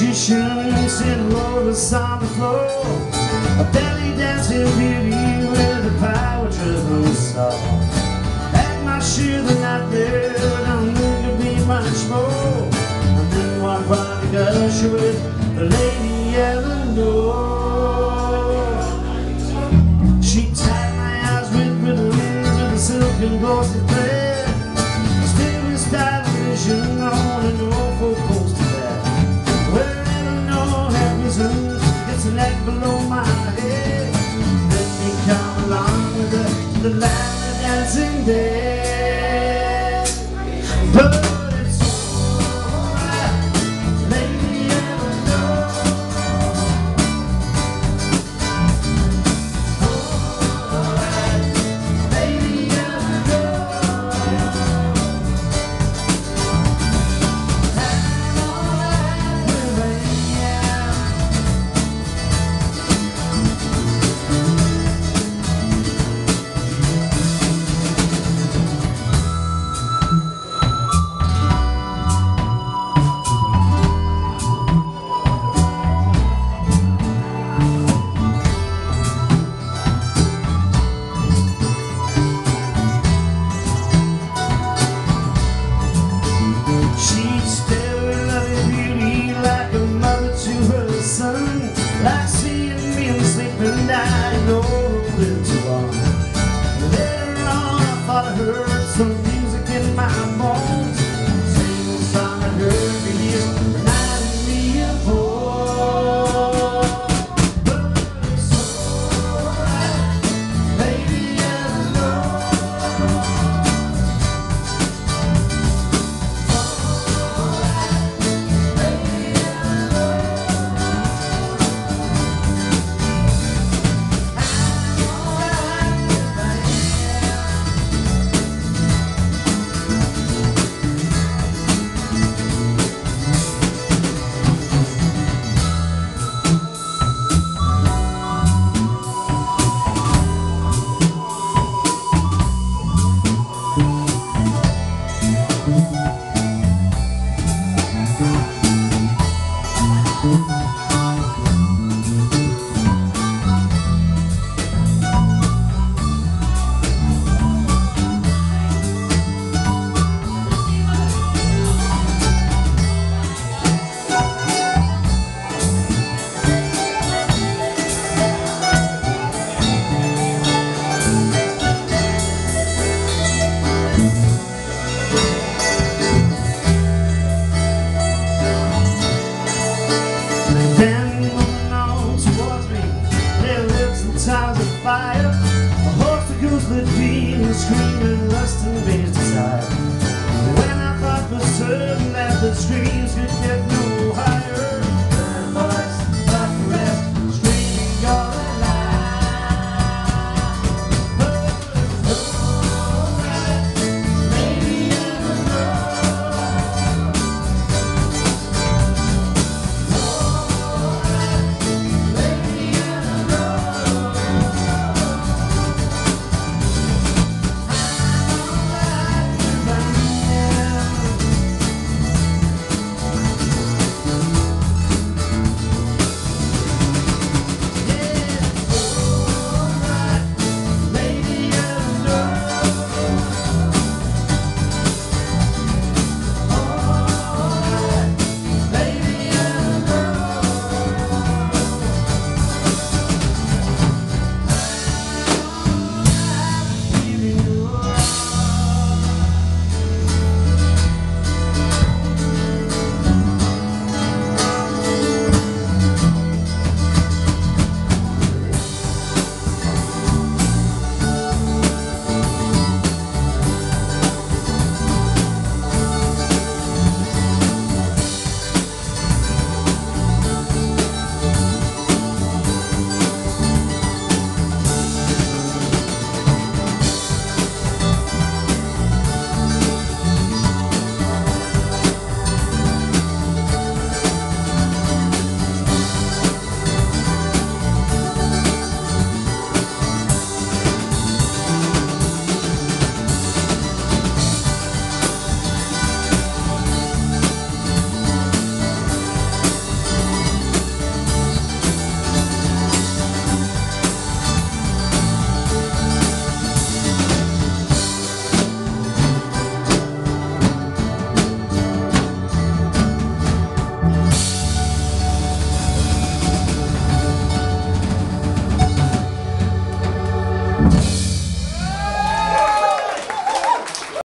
station Sitting lotus on the floor? A belly dancing beauty With a power trip saw Had my share the night there Don't need to be much more. And then one private gush with the lady Eleanor She tied my eyes with ribbons With a silken glossy dream lust and base desire. When I thought for certain that the street